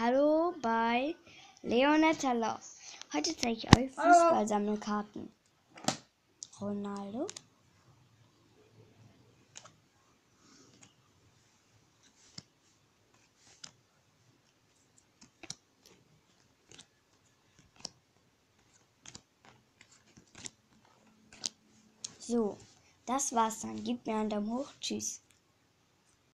Hallo bei Leonetta Love. Heute zeige ich euch Fußballsammelkarten. Ronaldo. So, das war's dann. Gebt mir einen Daumen hoch. Tschüss.